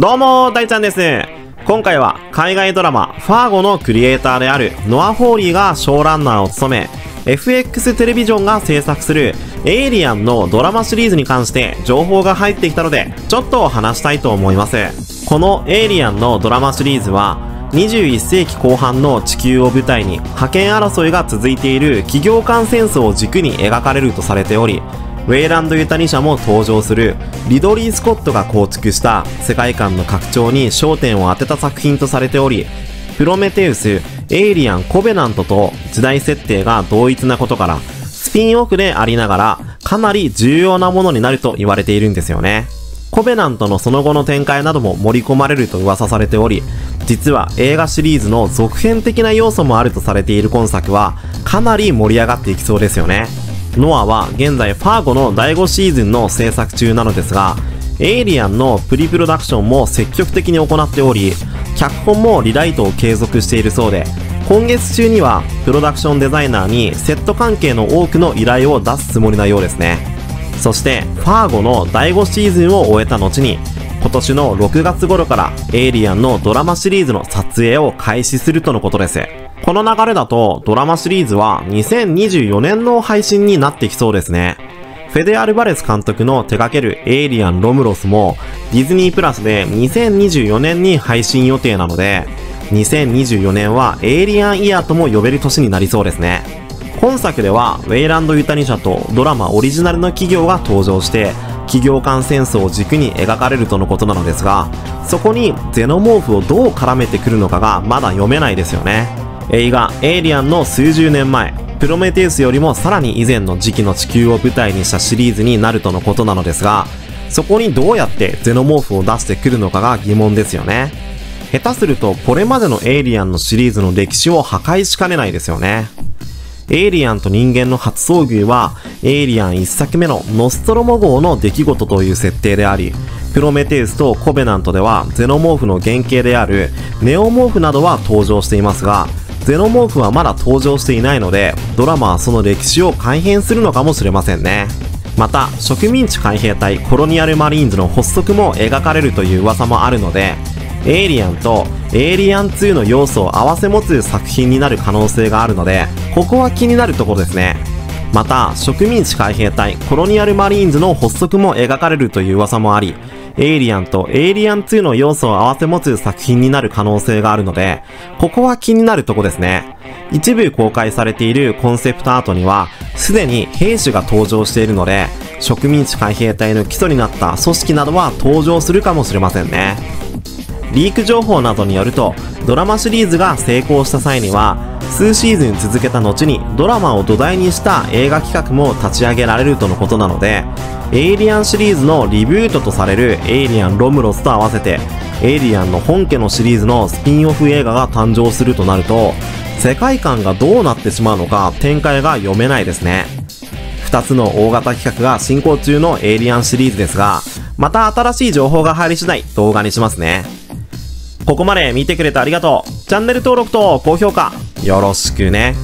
どうも、大ちゃんです。今回は海外ドラマファーゴのクリエイターであるノア・ホーリーがショーランナーを務め、FX テレビジョンが制作するエイリアンのドラマシリーズに関して情報が入ってきたので、ちょっと話したいと思います。このエイリアンのドラマシリーズは、21世紀後半の地球を舞台に覇権争いが続いている企業間戦争を軸に描かれるとされており、ウェイランド・ユタニ社も登場するリドリー・スコットが構築した世界観の拡張に焦点を当てた作品とされており、プロメテウス、エイリアン、コベナントと時代設定が同一なことから、スピンオフでありながらかなり重要なものになると言われているんですよね。コベナントのその後の展開なども盛り込まれると噂されており、実は映画シリーズの続編的な要素もあるとされている今作は、かなり盛り上がっていきそうですよね。ノアは現在ファーゴの第5シーズンの制作中なのですが、エイリアンのプリプロダクションも積極的に行っており、脚本もリライトを継続しているそうで、今月中にはプロダクションデザイナーにセット関係の多くの依頼を出すつもりなようですね。そして、ファーゴの第5シーズンを終えた後に、今年の6月頃からエイリアンのドラマシリーズの撮影を開始するとのことです。この流れだとドラマシリーズは2024年の配信になってきそうですね。フェデ・アルバレス監督の手掛けるエイリアン・ロムロスもディズニープラスで2024年に配信予定なので2024年はエイリアンイヤーとも呼べる年になりそうですね。今作ではウェイランド・ユタニ社とドラマオリジナルの企業が登場して企業間戦争を軸に描かれるとのことなのですがそこにゼノモーフをどう絡めてくるのかがまだ読めないですよね。映画エイリアンの数十年前、プロメテウスよりもさらに以前の時期の地球を舞台にしたシリーズになるとのことなのですが、そこにどうやってゼノモーフを出してくるのかが疑問ですよね。下手するとこれまでのエイリアンのシリーズの歴史を破壊しかねないですよね。エイリアンと人間の初遭遇は、エイリアン1作目のノストロモ号の出来事という設定であり、プロメテウスとコベナントではゼノモーフの原型であるネオモーフなどは登場していますが、ゼノモーフはまだ登場していないので、ドラマはその歴史を改変するのかもしれませんね。また、植民地海兵隊コロニアルマリーンズの発足も描かれるという噂もあるので、エイリアンとエイリアン2の要素を併せ持つ作品になる可能性があるので、ここは気になるところですね。また、植民地海兵隊コロニアルマリーンズの発足も描かれるという噂もあり、エイリアンとエイリアン2の要素を合わせ持つ作品になる可能性があるので、ここは気になるとこですね。一部公開されているコンセプトアートには、すでに兵士が登場しているので、植民地海兵隊の基礎になった組織などは登場するかもしれませんね。リーク情報などによると、ドラマシリーズが成功した際には、数シーズン続けた後にドラマを土台にした映画企画も立ち上げられるとのことなので、エイリアンシリーズのリブートとされるエイリアンロムルスと合わせて、エイリアンの本家のシリーズのスピンオフ映画が誕生するとなると、世界観がどうなってしまうのか展開が読めないですね。2つの大型企画が進行中のエイリアンシリーズですが、また新しい情報が入り次第動画にしますね。ここまで見てくれてありがとう。チャンネル登録と高評価、よろしくね。